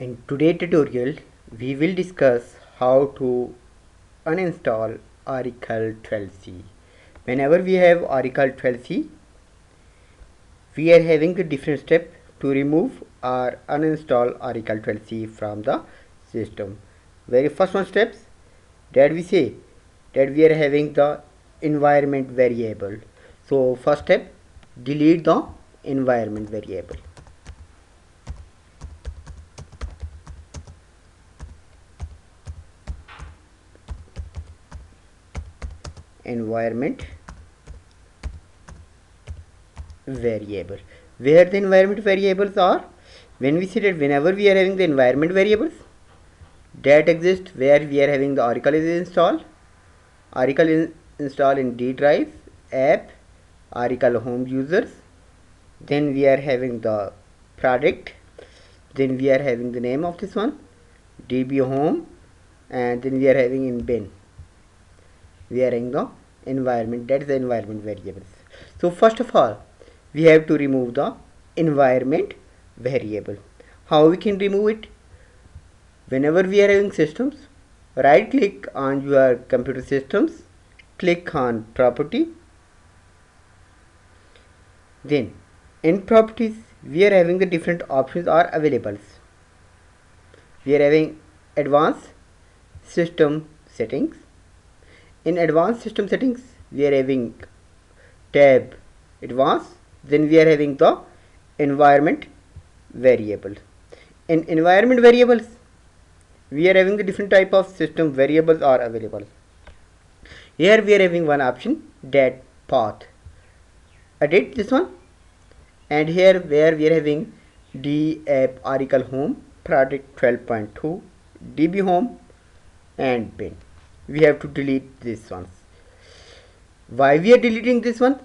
In today's tutorial, we will discuss how to uninstall Oracle 12c. Whenever we have Oracle 12c, we are having a different step to remove or uninstall Oracle 12c from the system. Very first one steps that we say that we are having the environment variable. So first step, delete the environment variable. Environment variable. Where the environment variables are? When we see that whenever we are having the environment variables that exist where we are having the oracle is installed. Oracle is installed in d drive app oracle home users. Then we are having the product. Then we are having the name of this one db home. And then we are having in bin we are having the environment that is the environment variables. So first of all we have to remove the environment variable. How we can remove it? Whenever we are having systems right click on your computer systems click on property. Then in properties we are having the different options are available. We are having advanced system settings in advanced system settings we are having tab advanced then we are having the environment variable. In environment variables we are having the different type of system variables are available. Here we are having one option that path. Edit this one and here where we are having d app oracle home product 12.2 db home and bin we have to delete this ones. Why we are deleting this one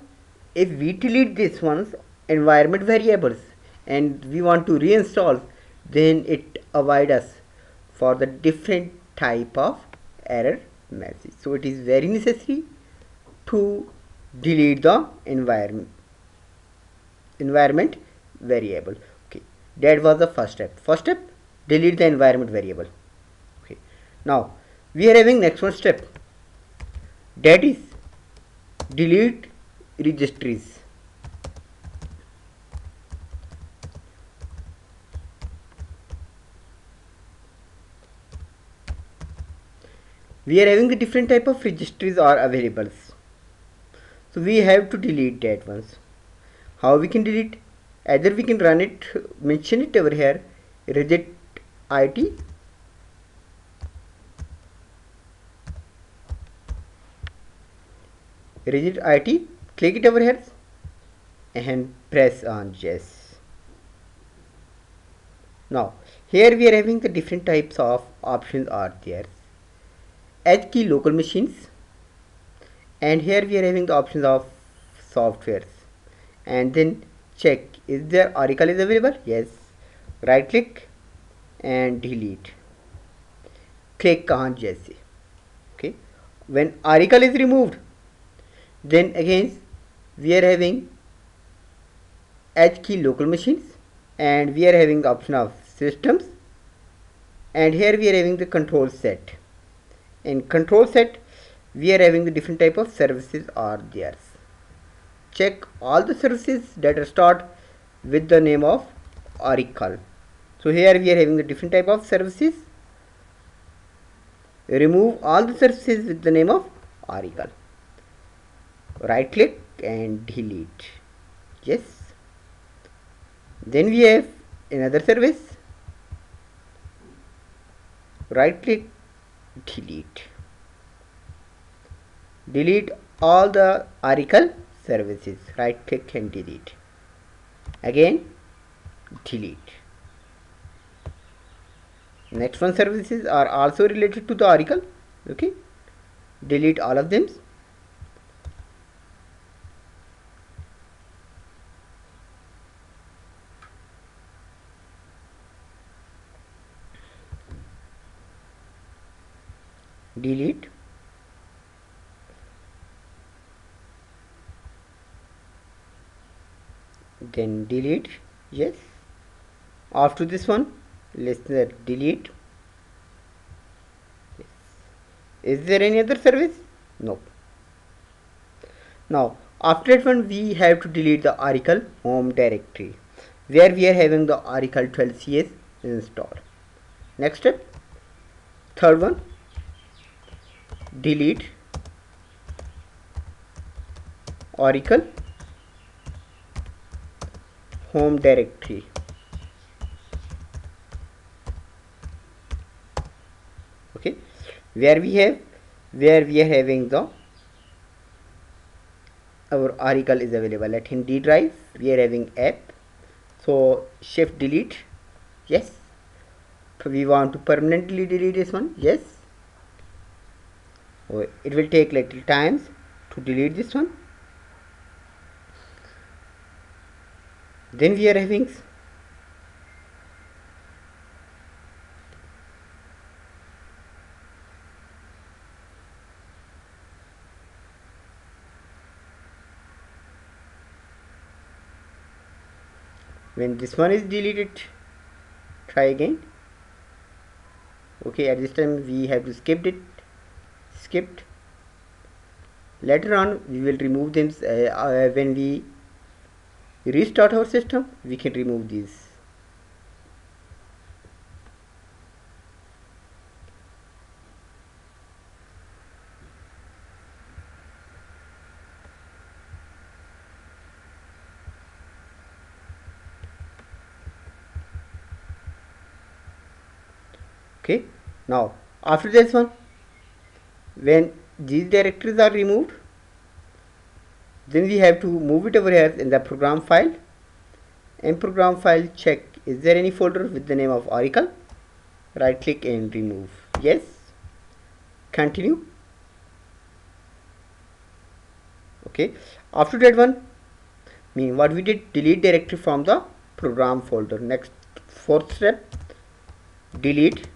if we delete this ones environment variables and we want to reinstall then it avoid us for the different type of error message. So it is very necessary to delete the environment environment variable. Okay that was the first step. First step delete the environment variable. Okay now we are having next one step. That is delete registries. We are having the different type of registries are available so we have to delete that ones. How we can delete? Either we can run it mention it over here regit it regit it click it over here and press on yes. Now here we are having the different types of options are there. H key local machines and here we are having the options of softwares. And then check is there oracle is available? Yes. Right click and delete. Click on jesse okay. When oracle is removed then again we are having H key local machines and we are having option of systems. And here we are having the control set. In control set we are having the different type of services are there. Check all the services that are start with the name of oracle. So here we are having the different type of services. Remove all the services with the name of oracle right click and delete. Yes. Then we have another service. Right click delete. Delete all the oracle services. Right click and delete. Again delete. Next one services are also related to the oracle. Okay. Delete all of them delete. Then delete yes. After this one listener delete. Yes. is there any other service? No now after that one we have to delete the oracle home directory where we are having the oracle 12 cs installed. Next step. Third one delete oracle home directory. Okay. Where we have where we are having the our oracle is available. At in d drive we are having app. So shift delete. Yes. We want to permanently delete this one. Yes it will take little times to delete this one. Then we are having when this one is deleted try again. Okay at this time we have to skip it skipped. Later on we will remove them uh, uh, when we restart our system we can remove these. Okay now after this one when these directories are removed then we have to move it over here in the program file. In program file check is there any folder with the name of oracle? Right click and remove. Yes. Continue. Okay. After that one mean what we did delete directory from the program folder. Next fourth step delete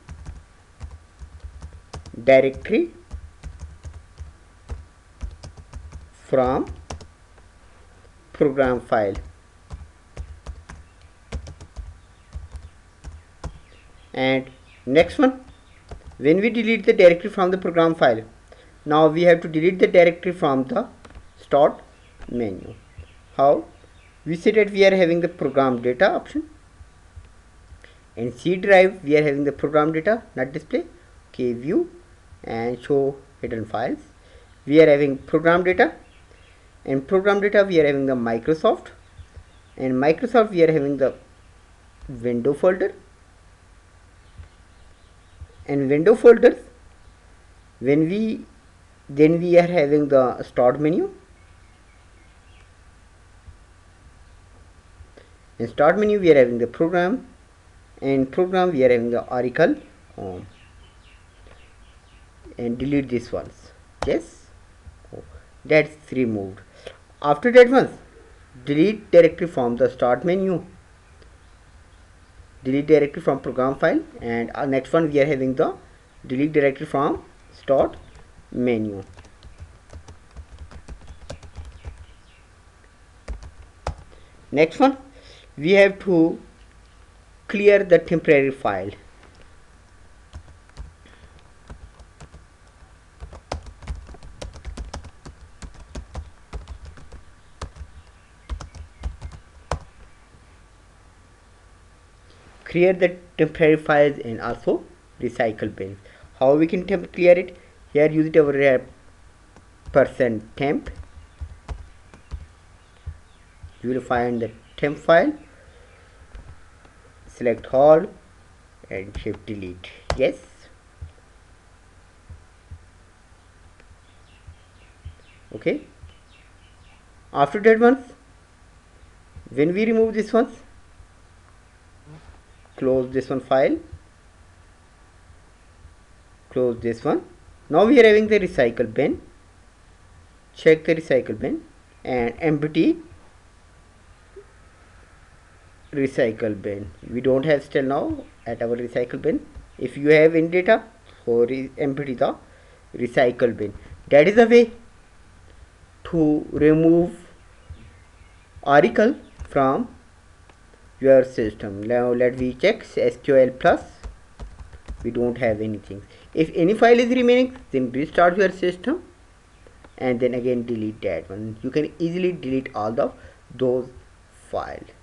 directory from program file. And next one when we delete the directory from the program file now we have to delete the directory from the start menu. How? We see that we are having the program data option. In C drive we are having the program data not display okay view and show hidden files. We are having program data in program data we are having the Microsoft. In Microsoft we are having the window folder. And window folders when we then we are having the start menu. In start menu we are having the program. In program we are having the oracle and delete these ones. Yes that's removed after that one delete directory from the start menu. Delete directory from program file and our next one we are having the delete directory from start menu. Next one we have to clear the temporary file clear the temporary files and also recycle bin. How we can temp clear it? Here use it over here. Percent temp. You will find the temp file. Select all and shift delete. Yes. Okay. After that once when we remove this ones close this one file. Close this one. Now we are having the recycle bin. Check the recycle bin and empty recycle bin. We don't have still now at our recycle bin. If you have in data so empty the recycle bin. That is a way to remove oracle from your system. Now let me check sql plus. We don't have anything. If any file is remaining then restart your system and then again delete that one. You can easily delete all of those files